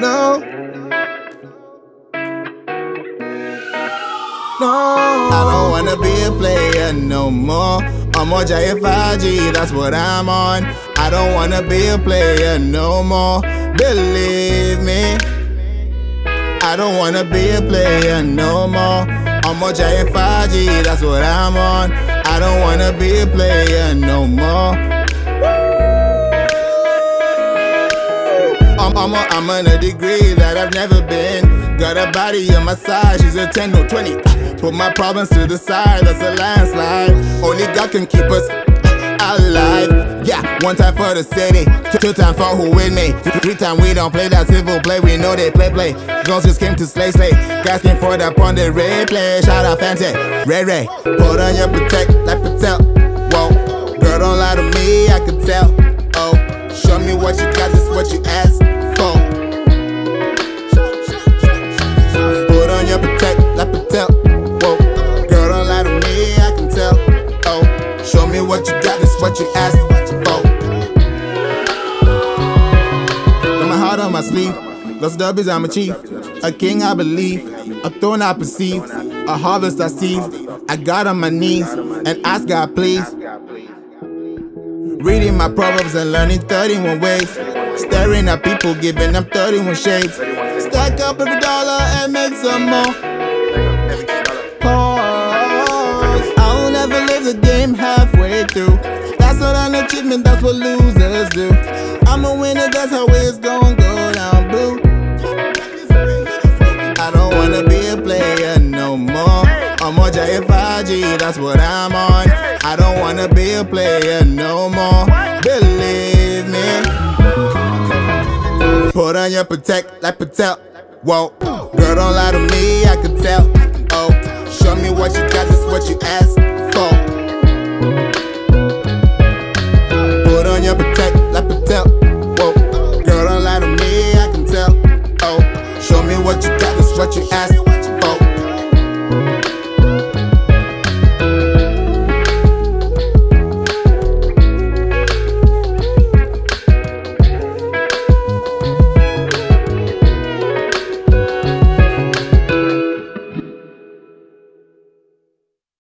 No. No. I don't wanna be a player no more. I'm on JFIG, that's what I'm on. I don't wanna be a player no more. Believe me. I don't wanna be a player no more. I'm on JFIG, that's what I'm on. I don't wanna be a player no more. I'm, on a degree that I've never been. Got a body on my side, she's a 10 or 20. Put my problems to the side, that's a landslide. Only God can keep us alive. Yeah, one time for the city, two, time for who with me. Three time we don't play that simple play, we know they play play. Girls just came to slay slay, guys came for that on the replay. Shout out Fante, Ray Ray. Put on your protect like Patel. Whoa, girl don't lie to me, I my sleeve. Lost dubbies, I'm a chief. A king, I believe. A throne, I perceive. A harvest, I see. I got on my knees and ask God, please. Reading my proverbs and learning 31 ways. Staring at people, giving them 31 shades. Stack up every dollar and make some more. what losers do. I'm a winner, that's how it's gonna go down, boo. I don't wanna be a player no more. I'm on J5G, that's what I'm on. I don't wanna be a player no more. Believe me. Put on your protect like Patel. Whoa, girl, don't lie to me, I can tell. Oh, show me what you got, that's what you ask. what you got, is what you ass.